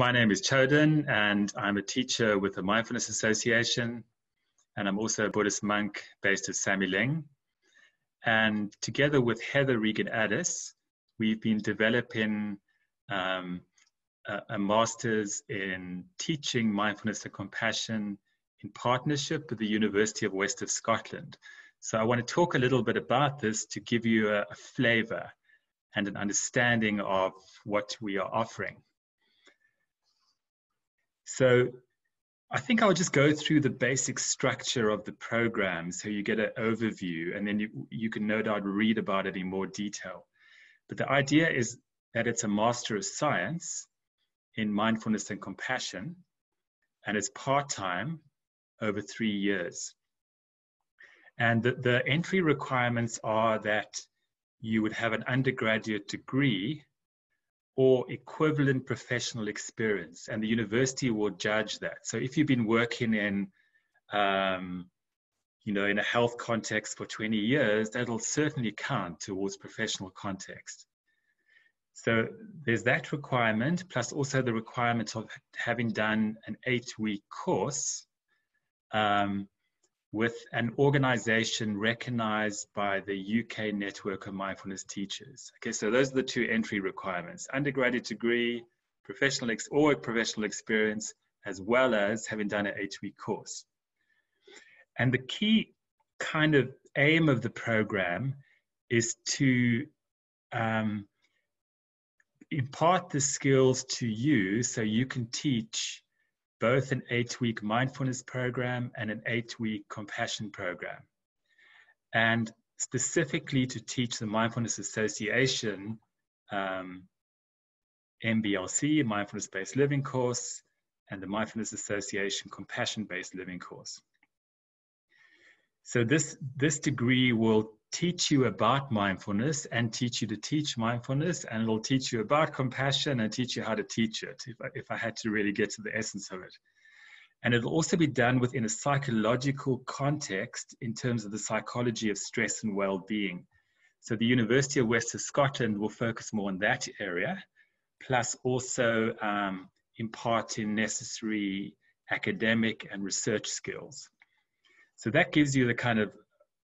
My name is Choden, and I'm a teacher with the Mindfulness Association, and I'm also a Buddhist monk based at Samye Ling. And together with Heather Regan Addis, we've been developing um, a, a master's in teaching mindfulness and compassion in partnership with the University of West of Scotland. So I want to talk a little bit about this to give you a, a flavor and an understanding of what we are offering. So I think I'll just go through the basic structure of the program so you get an overview and then you, you can no doubt read about it in more detail. But the idea is that it's a Master of Science in Mindfulness and Compassion and it's part-time over three years. And the, the entry requirements are that you would have an undergraduate degree or equivalent professional experience, and the university will judge that. So if you've been working in, um, you know, in a health context for 20 years, that'll certainly count towards professional context. So there's that requirement, plus also the requirement of having done an eight-week course um, with an organization recognized by the UK Network of Mindfulness Teachers. Okay, so those are the two entry requirements undergraduate degree, professional ex- or professional experience, as well as having done an eight week course. And the key kind of aim of the program is to um, impart the skills to you so you can teach both an eight week mindfulness program and an eight week compassion program. And specifically to teach the Mindfulness Association um, MBLC, Mindfulness Based Living course, and the Mindfulness Association Compassion Based Living course. So this, this degree will teach you about mindfulness and teach you to teach mindfulness and it'll teach you about compassion and teach you how to teach it if I, if I had to really get to the essence of it. And it'll also be done within a psychological context in terms of the psychology of stress and well-being. So the university of west of scotland will focus more on that area plus also um, imparting necessary academic and research skills. So that gives you the kind of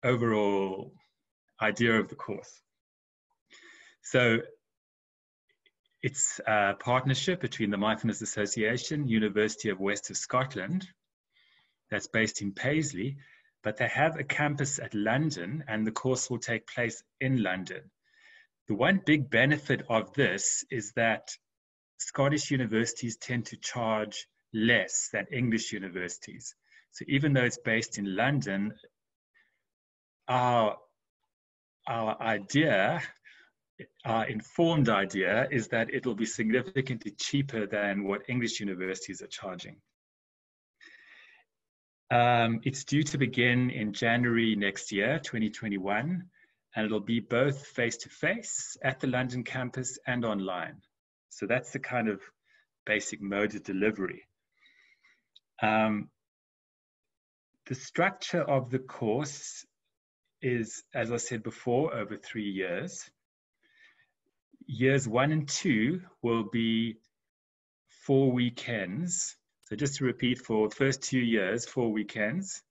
overall idea of the course. So it's a partnership between the Mindfulness Association, University of West of Scotland, that's based in Paisley, but they have a campus at London and the course will take place in London. The one big benefit of this is that Scottish universities tend to charge less than English universities. So even though it's based in London, our our idea, our informed idea, is that it'll be significantly cheaper than what English universities are charging. Um, it's due to begin in January next year, 2021, and it'll be both face to face at the London campus and online. So that's the kind of basic mode of delivery. Um, the structure of the course is, as I said before, over three years. Years one and two will be four weekends. So just to repeat, for the first two years, four weekends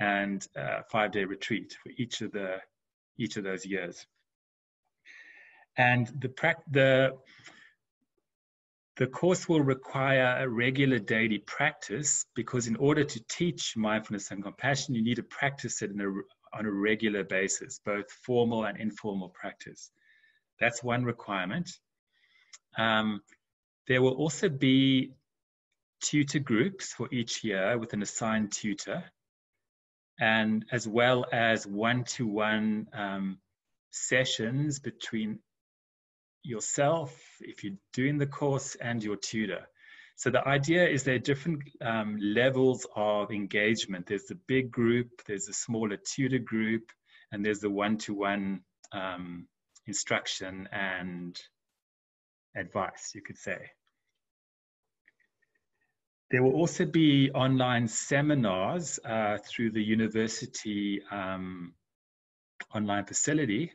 and a five-day retreat for each of the each of those years. And the the the course will require a regular daily practice because in order to teach mindfulness and compassion, you need to practice it in a, on a regular basis, both formal and informal practice. That's one requirement. Um, there will also be tutor groups for each year with an assigned tutor, and as well as one to one sessions between yourself, if you're doing the course, and your tutor. So the idea is there are different um, levels of engagement. There's the big group, there's a smaller tutor group, and there's the one-to-one um, instruction and advice, you could say. There will also be online seminars uh, through the university um, online facility.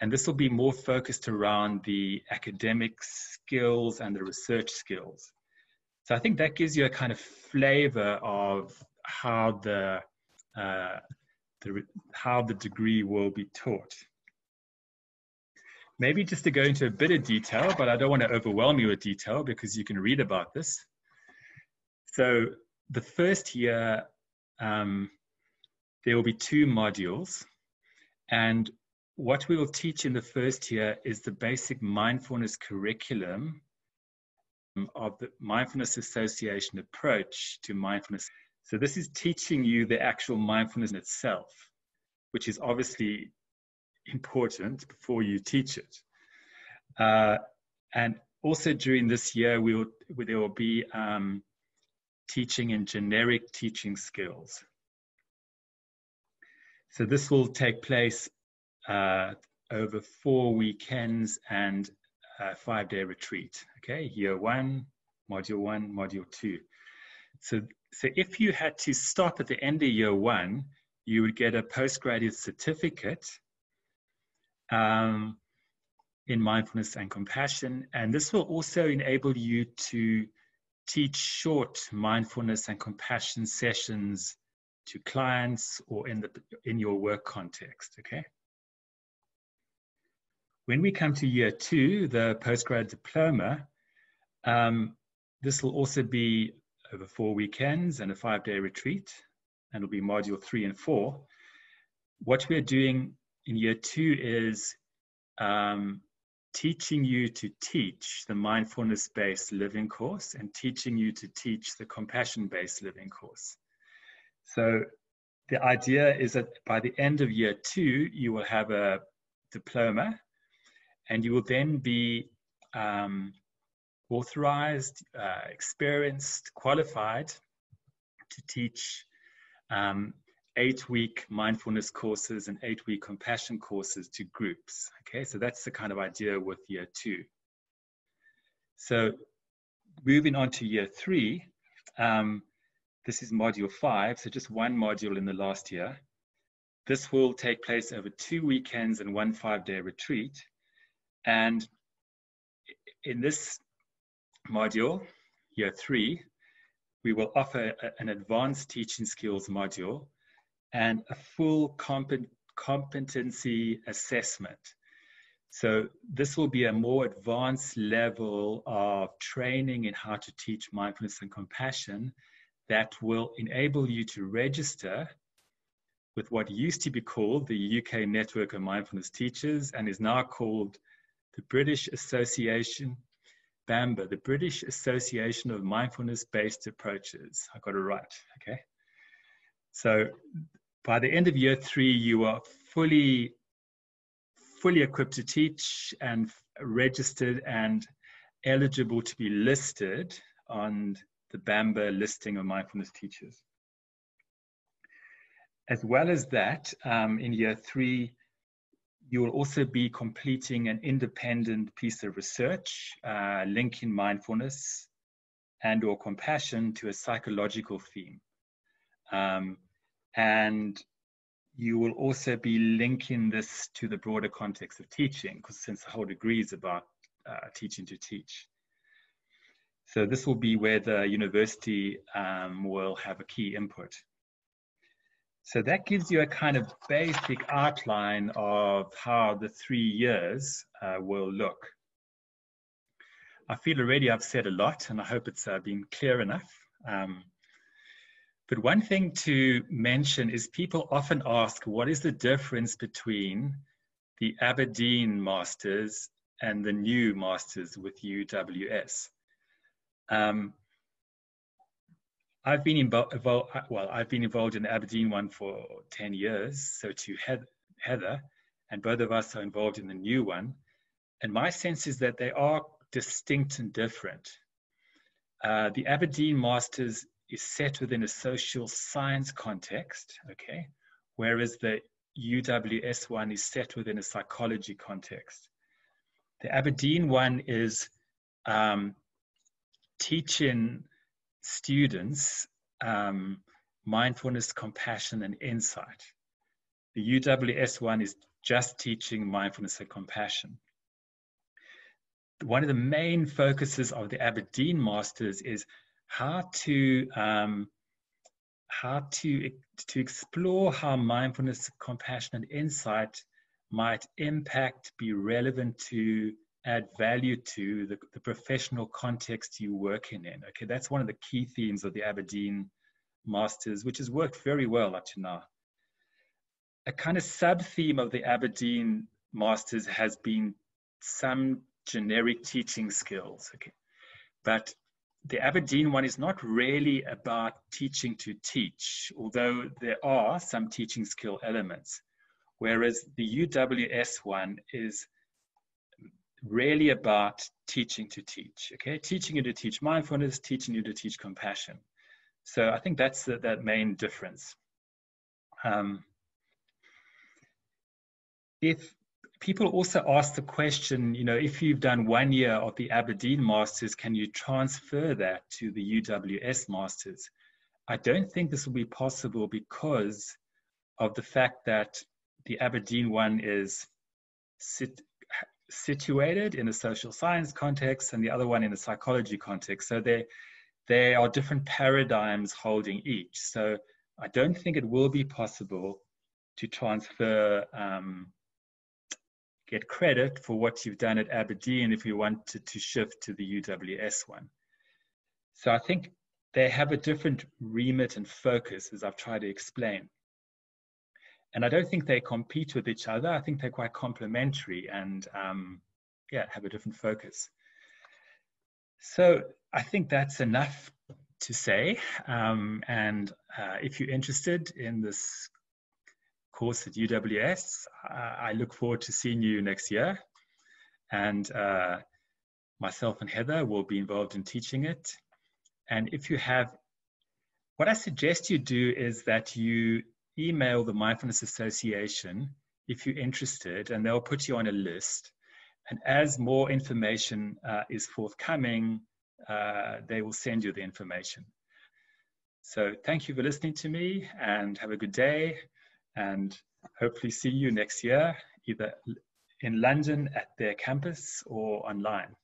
And this will be more focused around the academic skills and the research skills. So I think that gives you a kind of flavor of how the, uh, the how the degree will be taught. Maybe just to go into a bit of detail, but I don't want to overwhelm you with detail because you can read about this. So the first year, um, there will be two modules. And what we will teach in the first year is the basic mindfulness curriculum of the mindfulness association approach to mindfulness. So this is teaching you the actual mindfulness itself, which is obviously important before you teach it. Uh, and also during this year, we will, there will be um, teaching and generic teaching skills. So this will take place uh, over four weekends and a five-day retreat. Okay, year one, module one, module two. So, so if you had to stop at the end of year one, you would get a postgraduate certificate um, in mindfulness and compassion. And this will also enable you to teach short mindfulness and compassion sessions to clients or in, the, in your work context, okay? When we come to year two, the postgrad diploma, um, this will also be over four weekends and a five-day retreat, and it'll be module three and four. What we're doing in year two is um, teaching you to teach the mindfulness-based living course and teaching you to teach the compassion-based living course. So the idea is that by the end of year two, you will have a diploma and you will then be um, authorized, uh, experienced, qualified to teach um, eight week mindfulness courses and eight week compassion courses to groups. Okay, so that's the kind of idea with year two. So moving on to year three, um, this is module five, so just one module in the last year. This will take place over two weekends and one five day retreat. And in this module, year three, we will offer a, an advanced teaching skills module and a full competency assessment. So this will be a more advanced level of training in how to teach mindfulness and compassion that will enable you to register with what used to be called the UK Network of Mindfulness Teachers and is now called the British Association, BAMBA, the British Association of Mindfulness-Based Approaches. I got it right, okay? So by the end of year three, you are fully, fully equipped to teach and registered and eligible to be listed on the BAMBA listing of mindfulness teachers. As well as that, um, in year three, you will also be completing an independent piece of research uh, linking mindfulness and or compassion to a psychological theme. Um, and you will also be linking this to the broader context of teaching, because since the whole degree is about uh, teaching to teach. So this will be where the university um, will have a key input. So that gives you a kind of basic outline of how the three years uh, will look. I feel already I've said a lot and I hope it's uh, been clear enough. Um, but one thing to mention is people often ask, what is the difference between the Aberdeen Masters and the new Masters with UWS? Um, I've been involved, well, I've been involved in the Aberdeen one for 10 years, so to Heather, and both of us are involved in the new one. And my sense is that they are distinct and different. Uh, the Aberdeen Masters is set within a social science context, okay, whereas the UWS one is set within a psychology context. The Aberdeen one is um, teaching students um, mindfulness, compassion, and insight. The UWS one is just teaching mindfulness and compassion. one of the main focuses of the Aberdeen Masters is how to um, how to to explore how mindfulness, compassion, and insight might impact, be relevant to, add value to the, the professional context you're working in. Okay, that's one of the key themes of the Aberdeen Masters, which has worked very well up to now. A kind of sub theme of the Aberdeen Masters has been some generic teaching skills. Okay, but the Aberdeen one is not really about teaching to teach, although there are some teaching skill elements. Whereas the UWS one is really about teaching to teach, okay? Teaching you to teach mindfulness, teaching you to teach compassion. So I think that's the, that main difference. Um, if people also ask the question, you know, if you've done one year of the Aberdeen Masters, can you transfer that to the UWS Masters? I don't think this will be possible because of the fact that the Aberdeen one is sit, situated in a social science context and the other one in a psychology context. So they, there are different paradigms holding each. So I don't think it will be possible to transfer um, get credit for what you've done at Aberdeen if you wanted to shift to the UWS one. So I think they have a different remit and focus, as I've tried to explain. And I don't think they compete with each other. I think they're quite complementary and, um, yeah, have a different focus. So I think that's enough to say. Um, and uh, if you're interested in this course at UWS. I look forward to seeing you next year. And uh, myself and Heather will be involved in teaching it. And if you have, what I suggest you do is that you email the Mindfulness Association if you're interested, and they'll put you on a list. And as more information uh, is forthcoming, uh, they will send you the information. So thank you for listening to me and have a good day and hopefully see you next year, either in London at their campus or online.